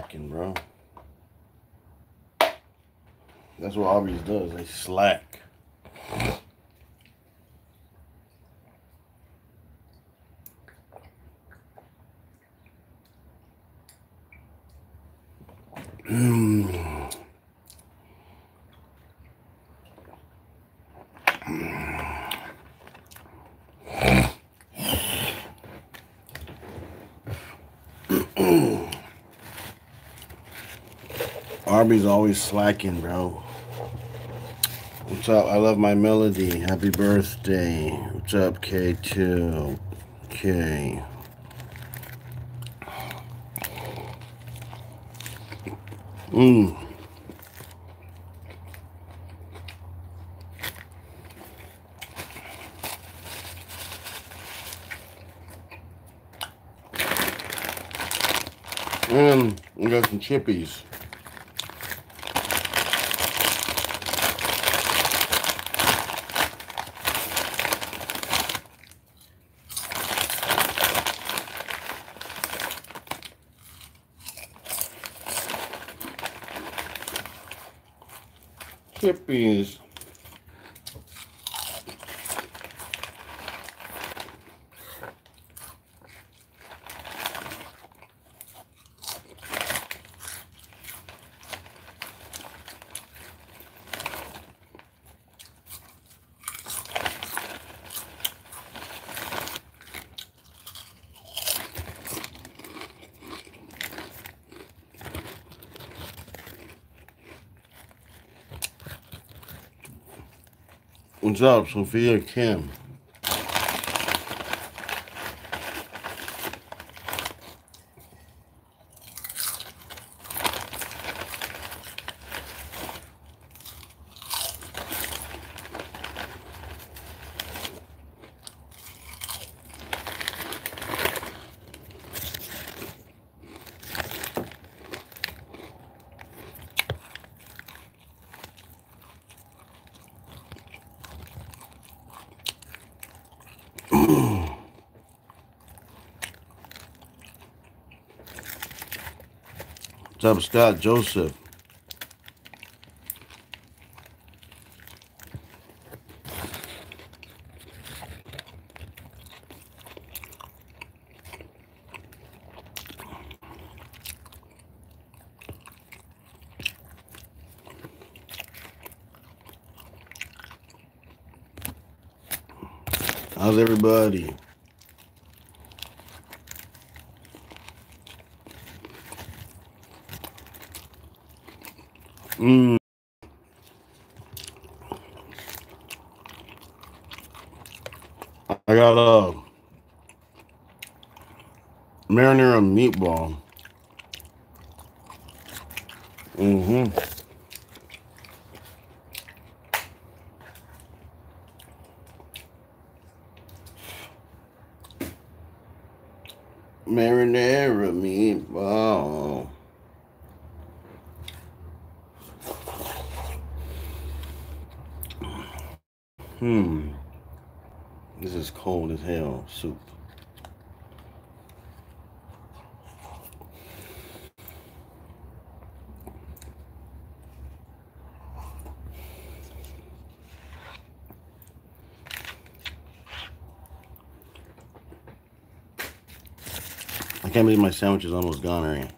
slacking, bro. That's what Arby's does. They slack. Mm. Arby's always slacking, bro. What's up? I love my melody. Happy birthday. What's up, K2? K. Mmm. And mm, we got some chippies. Chippies. What's up, Sophia Kim? What's up, Scott Joseph? How's everybody? Mm. I got a marinara meatball. Mm-hmm. Marinara meatball. Hmm. This is cold as hell soup. I can't believe my sandwich is almost gone already.